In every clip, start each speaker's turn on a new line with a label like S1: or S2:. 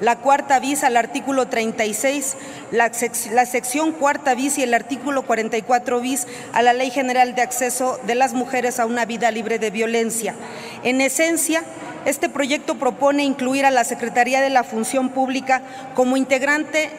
S1: la cuarta bis al artículo 36, la, la, sección cuarta bis y el artículo 44 bis a la Ley General de Acceso de las Mujeres a una vida libre de violencia. En esencia, este proyecto propone incluir a la Secretaría de la Función Pública como integrante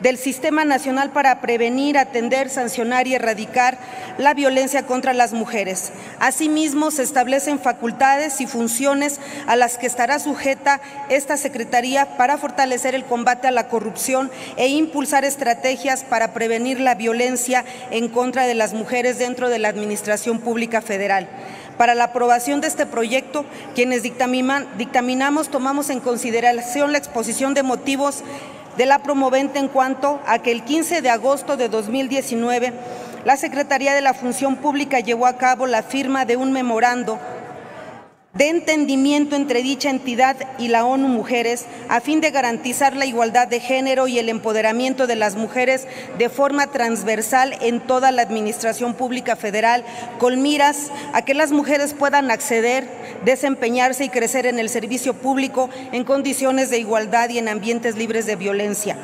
S1: del Sistema Nacional para prevenir, atender, sancionar y erradicar la violencia contra las mujeres. Asimismo, se establecen facultades y funciones a las que estará sujeta esta Secretaría para fortalecer el combate a la corrupción e impulsar estrategias para prevenir la violencia en contra de las mujeres dentro de la Administración Pública Federal. Para la aprobación de este proyecto, quienes dictaminamos tomamos en consideración la exposición de motivos de la promovente en cuanto a que el 15 de agosto de 2019 la Secretaría de la Función Pública llevó a cabo la firma de un memorando de entendimiento entre dicha entidad y la ONU Mujeres a fin de garantizar la igualdad de género y el empoderamiento de las mujeres de forma transversal en toda la administración pública federal, con miras a que las mujeres puedan acceder, desempeñarse y crecer en el servicio público en condiciones de igualdad y en ambientes libres de violencia.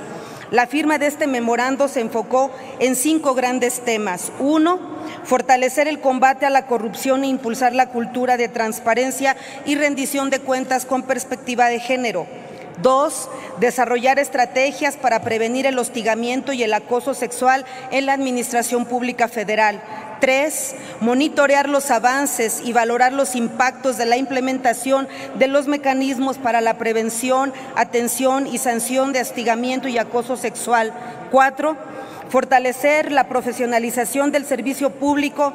S1: La firma de este memorando se enfocó en cinco grandes temas. Uno, fortalecer el combate a la corrupción e impulsar la cultura de transparencia y rendición de cuentas con perspectiva de género. Dos, desarrollar estrategias para prevenir el hostigamiento y el acoso sexual en la Administración Pública Federal. Tres, monitorear los avances y valorar los impactos de la implementación de los mecanismos para la prevención, atención y sanción de hostigamiento y acoso sexual. Cuatro, fortalecer la profesionalización del servicio público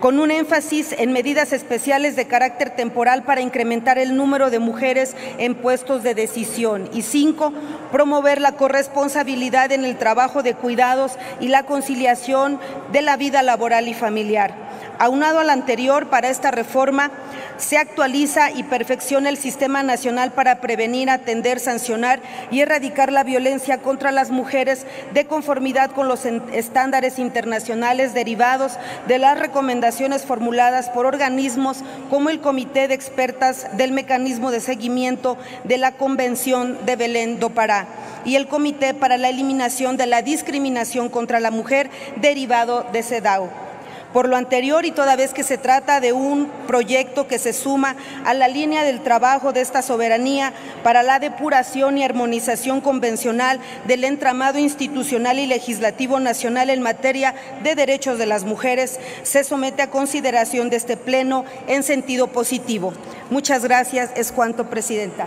S1: con un énfasis en medidas especiales de carácter temporal para incrementar el número de mujeres en puestos de decisión. Y cinco, promover la corresponsabilidad en el trabajo de cuidados y la conciliación de la vida laboral y familiar. Aunado al anterior, para esta reforma se actualiza y perfecciona el Sistema Nacional para prevenir, atender, sancionar y erradicar la violencia contra las mujeres de conformidad con los estándares internacionales derivados de las recomendaciones formuladas por organismos como el Comité de Expertas del Mecanismo de Seguimiento de la Convención de Belén do Pará y el Comité para la Eliminación de la Discriminación contra la Mujer derivado de CEDAW. Por lo anterior y toda vez que se trata de un proyecto que se suma a la línea del trabajo de esta soberanía para la depuración y armonización convencional del entramado institucional y legislativo nacional en materia de derechos de las mujeres, se somete a consideración de este Pleno en sentido positivo. Muchas gracias. Es cuanto, Presidenta.